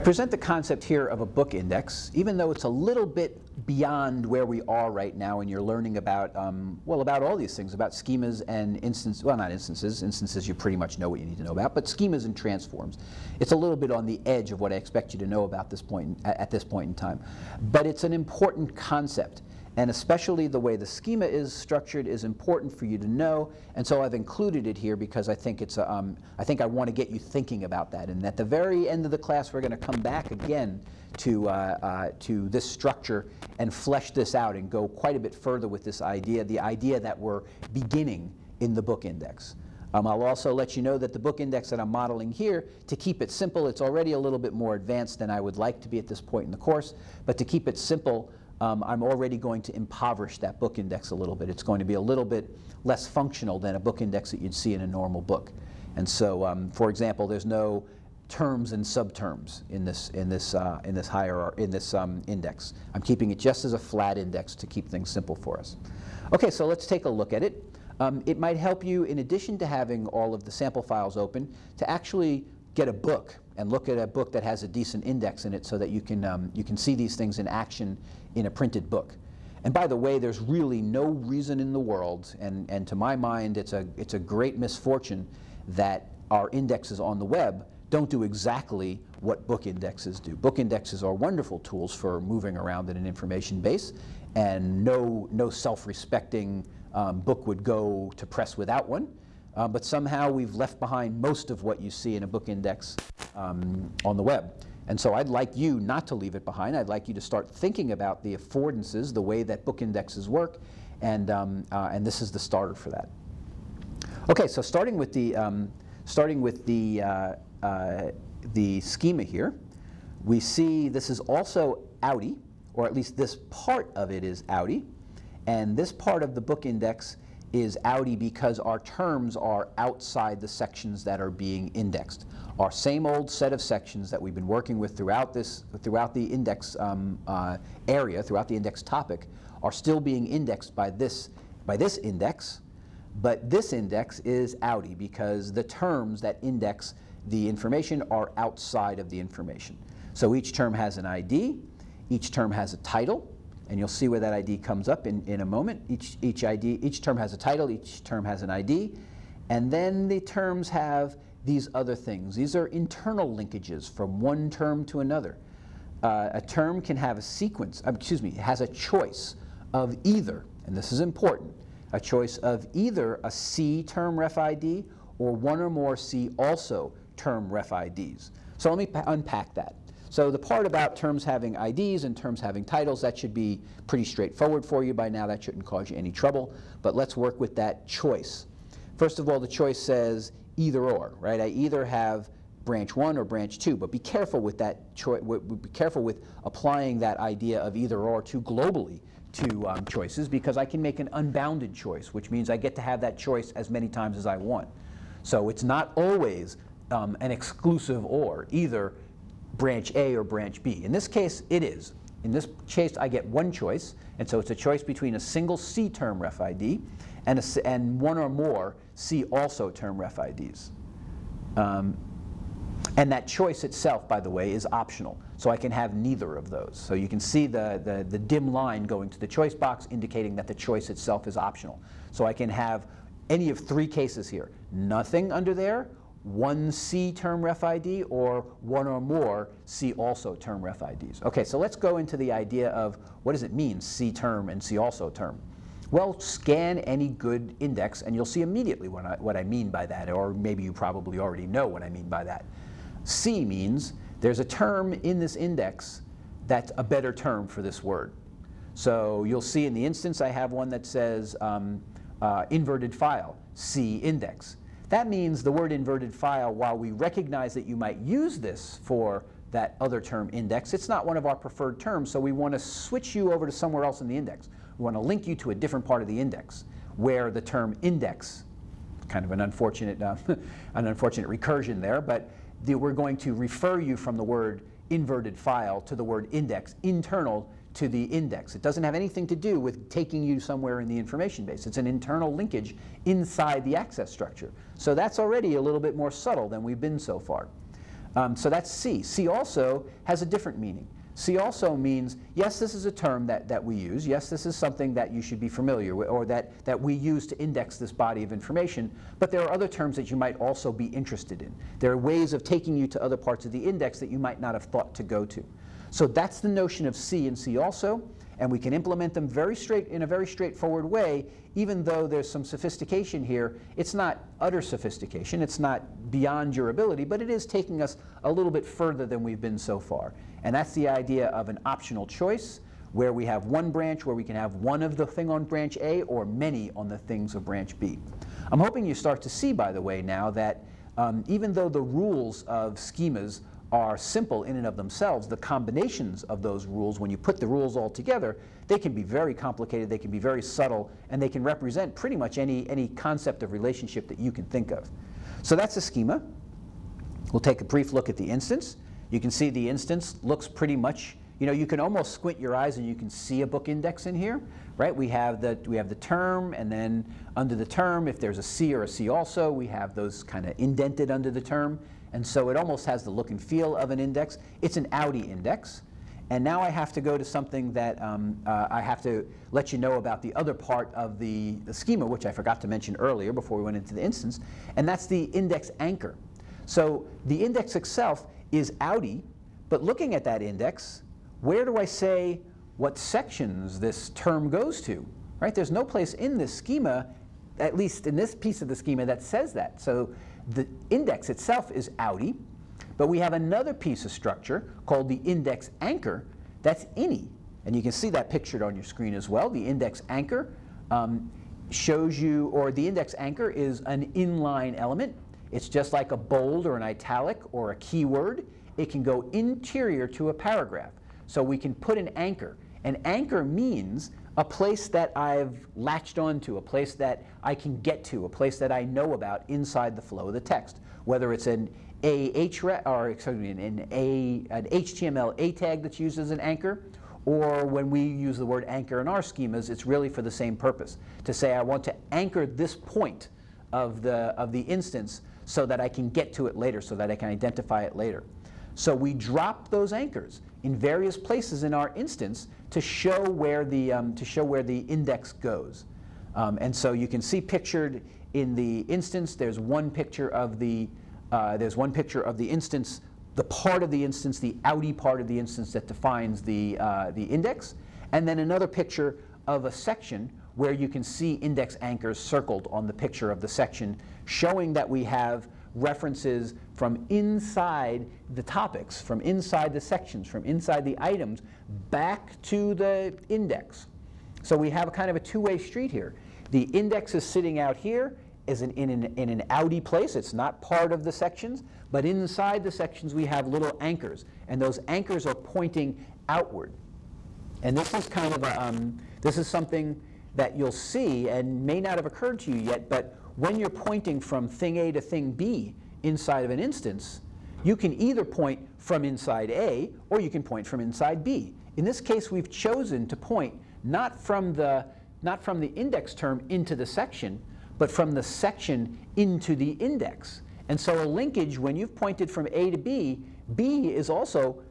I present the concept here of a book index, even though it's a little bit beyond where we are right now and you're learning about, um, well, about all these things, about schemas and instances, well, not instances, instances you pretty much know what you need to know about, but schemas and transforms. It's a little bit on the edge of what I expect you to know about this point, at this point in time. But it's an important concept. And especially the way the schema is structured is important for you to know. And so I've included it here because I think it's a, um, I think I want to get you thinking about that. And at the very end of the class, we're going to come back again to, uh, uh, to this structure and flesh this out and go quite a bit further with this idea, the idea that we're beginning in the book index. Um, I'll also let you know that the book index that I'm modeling here, to keep it simple, it's already a little bit more advanced than I would like to be at this point in the course, but to keep it simple, um, I'm already going to impoverish that book index a little bit. It's going to be a little bit less functional than a book index that you'd see in a normal book. And so, um, for example, there's no terms and subterms in this in this uh, in this hierarchy in this um, index. I'm keeping it just as a flat index to keep things simple for us. Okay, so let's take a look at it. Um, it might help you, in addition to having all of the sample files open, to actually get a book and look at a book that has a decent index in it so that you can, um, you can see these things in action in a printed book. And by the way, there's really no reason in the world, and, and to my mind, it's a, it's a great misfortune that our indexes on the web don't do exactly what book indexes do. Book indexes are wonderful tools for moving around in an information base, and no, no self-respecting um, book would go to press without one. Uh, but somehow we've left behind most of what you see in a book index um, on the web. And so I'd like you not to leave it behind. I'd like you to start thinking about the affordances, the way that book indexes work, and, um, uh, and this is the starter for that. Okay, so starting with the, um, starting with the, uh, uh, the schema here, we see this is also outy, or at least this part of it is outy, and this part of the book index is outy because our terms are outside the sections that are being indexed. Our same old set of sections that we've been working with throughout this, throughout the index um, uh, area, throughout the index topic, are still being indexed by this, by this index, but this index is outy because the terms that index the information are outside of the information. So each term has an ID, each term has a title, and you'll see where that ID comes up in, in a moment. Each, each, ID, each term has a title, each term has an ID, and then the terms have these other things. These are internal linkages from one term to another. Uh, a term can have a sequence, uh, excuse me, has a choice of either, and this is important, a choice of either a see term ref ID or one or more see also term ref IDs. So let me unpack that. So the part about terms having IDs and terms having titles, that should be pretty straightforward for you by now. That shouldn't cause you any trouble. But let's work with that choice. First of all, the choice says either or, right? I either have branch one or branch two, but be careful with that choice. Be careful with applying that idea of either or to globally to um, choices because I can make an unbounded choice, which means I get to have that choice as many times as I want. So it's not always um, an exclusive or. Either branch A or branch B. In this case, it is. In this case, I get one choice, and so it's a choice between a single see term ref ID and, a, and one or more see also term ref IDs. Um, and that choice itself, by the way, is optional. So I can have neither of those. So you can see the, the, the dim line going to the choice box indicating that the choice itself is optional. So I can have any of three cases here. Nothing under there, one see term ref ID or one or more see also term ref IDs. Okay, so let's go into the idea of what does it mean, see term and see also term? Well, scan any good index and you'll see immediately what I, what I mean by that, or maybe you probably already know what I mean by that. See means there's a term in this index that's a better term for this word. So you'll see in the instance I have one that says um, uh, inverted file, see index. That means the word inverted file, while we recognize that you might use this for that other term index, it's not one of our preferred terms, so we want to switch you over to somewhere else in the index. We want to link you to a different part of the index where the term index, kind of an unfortunate, uh, an unfortunate recursion there, but the, we're going to refer you from the word inverted file to the word index, internal to the index. It doesn't have anything to do with taking you somewhere in the information base. It's an internal linkage inside the access structure. So that's already a little bit more subtle than we've been so far. Um, so that's see. See also has a different meaning. See also means, yes, this is a term that, that we use. Yes, this is something that you should be familiar with or that, that we use to index this body of information. But there are other terms that you might also be interested in. There are ways of taking you to other parts of the index that you might not have thought to go to. So that's the notion of see and see also and we can implement them very straight in a very straightforward way, even though there's some sophistication here. It's not utter sophistication, it's not beyond your ability, but it is taking us a little bit further than we've been so far. And that's the idea of an optional choice where we have one branch where we can have one of the thing on branch A or many on the things of branch B. I'm hoping you start to see, by the way, now that um, even though the rules of schemas are simple in and of themselves, the combinations of those rules, when you put the rules all together, they can be very complicated, they can be very subtle, and they can represent pretty much any, any concept of relationship that you can think of. So that's a schema. We'll take a brief look at the instance. You can see the instance looks pretty much, you know, you can almost squint your eyes and you can see a book index in here, right? We have the, we have the term, and then under the term, if there's a see or a see also, we have those kind of indented under the term. And so it almost has the look and feel of an index. It's an outy index. And now I have to go to something that um, uh, I have to let you know about the other part of the, the, schema, which I forgot to mention earlier before we went into the instance, and that's the index anchor. So the index itself is outy, but looking at that index, where do I say what sections this term goes to? Right? There's no place in this schema, at least in this piece of the schema, that says that. So the index itself is outy, but we have another piece of structure called the index anchor that's ini. And you can see that pictured on your screen as well. The index anchor um, shows you, or the index anchor is an inline element. It's just like a bold or an italic or a keyword. It can go interior to a paragraph. So we can put an anchor. An anchor means a place that I've latched onto, a place that I can get to, a place that I know about inside the flow of the text, whether it's an AH or excuse me, an, A, an HTML A tag that's used as an anchor, or when we use the word anchor in our schemas, it's really for the same purpose, to say I want to anchor this point of the, of the instance so that I can get to it later, so that I can identify it later. So we drop those anchors in various places in our instance to show where the, um, to show where the index goes. Um, and so you can see pictured in the instance, there's one picture of the, uh, there's one picture of the instance, the part of the instance, the outy part of the instance that defines the, uh, the index, and then another picture of a section where you can see index anchors circled on the picture of the section, showing that we have references from inside the topics, from inside the sections, from inside the items, back to the index. So we have a kind of a two-way street here. The index is sitting out here is an, in, an, in an outy place. It's not part of the sections, but inside the sections we have little anchors, and those anchors are pointing outward. And this is kind of a, um, this is something that you'll see and may not have occurred to you yet, but when you're pointing from thing A to thing B inside of an instance, you can either point from inside A or you can point from inside B. In this case, we've chosen to point not from the, not from the index term into the section, but from the section into the index. And so a linkage, when you've pointed from A to B, B is also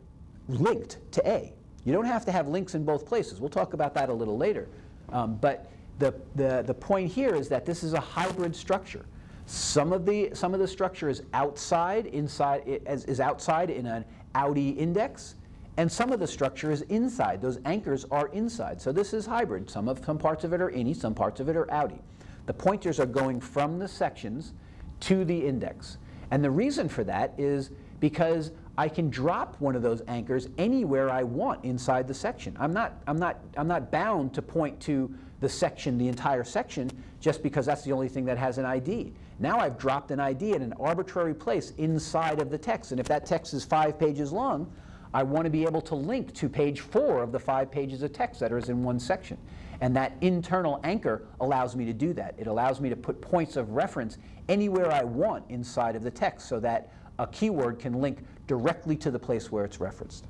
linked to A. You don't have to have links in both places. We'll talk about that a little later. Um, but the, the, the point here is that this is a hybrid structure. Some of the, some of the structure is outside, inside, is, is outside in an outy index, and some of the structure is inside. Those anchors are inside. So this is hybrid. Some, of, some parts of it are ini, some parts of it are outy. The pointers are going from the sections to the index. And the reason for that is because I can drop one of those anchors anywhere I want inside the section. I'm not, I'm not, I'm not bound to point to the section, the entire section, just because that's the only thing that has an ID. Now I've dropped an ID in an arbitrary place inside of the text. And if that text is five pages long, I want to be able to link to page four of the five pages of text that is in one section. And that internal anchor allows me to do that. It allows me to put points of reference anywhere I want inside of the text so that a keyword can link directly to the place where it's referenced.